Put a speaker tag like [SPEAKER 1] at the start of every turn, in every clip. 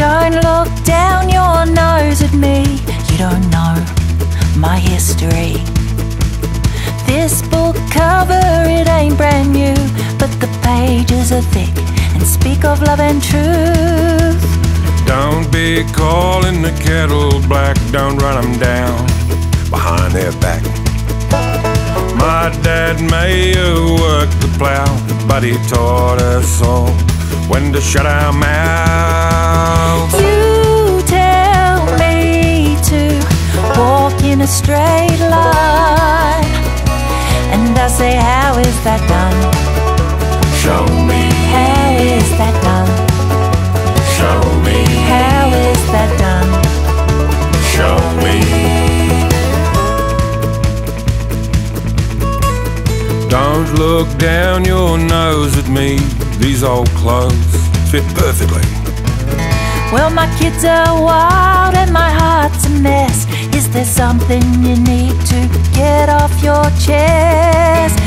[SPEAKER 1] Don't look down your nose at me. You don't know my history. This book cover, it ain't brand new, but the pages are thick and speak of love and truth.
[SPEAKER 2] Don't be calling the kettle black, don't run them down behind their back. My dad may have worked the plow, but he taught us all when to shut our mouths.
[SPEAKER 1] You tell me to walk in a straight line, and I say, How is that done?
[SPEAKER 2] Show me,
[SPEAKER 1] How is that done?
[SPEAKER 2] show me,
[SPEAKER 1] How is that done?
[SPEAKER 2] show me. Don't look down your nose at me. These old clothes fit perfectly.
[SPEAKER 1] Well, my kids are wild and my heart's a mess. Is there something you need to get off your chest?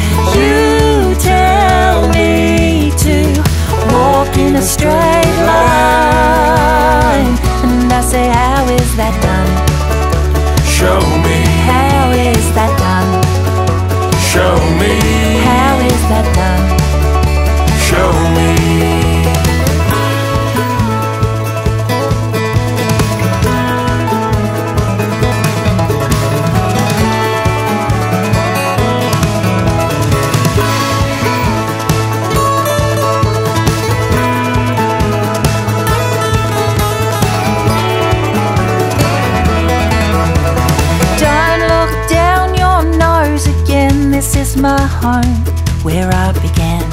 [SPEAKER 1] My home where I began.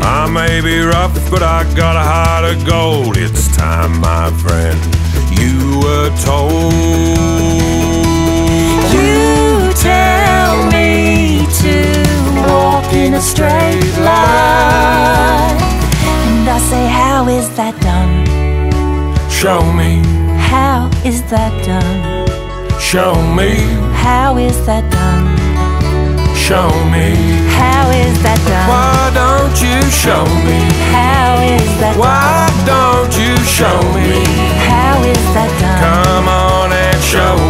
[SPEAKER 2] I may be rough, but I got a heart of gold. It's time, my friend. You were told.
[SPEAKER 1] You tell me to walk in a straight line. And I say, How is that done?
[SPEAKER 2] Show me,
[SPEAKER 1] How is that done?
[SPEAKER 2] show me,
[SPEAKER 1] How is that done?
[SPEAKER 2] show me?
[SPEAKER 1] How is that done?
[SPEAKER 2] Why don't you show me?
[SPEAKER 1] How is that done?
[SPEAKER 2] Why don't you show me?
[SPEAKER 1] How is that done? Come on and show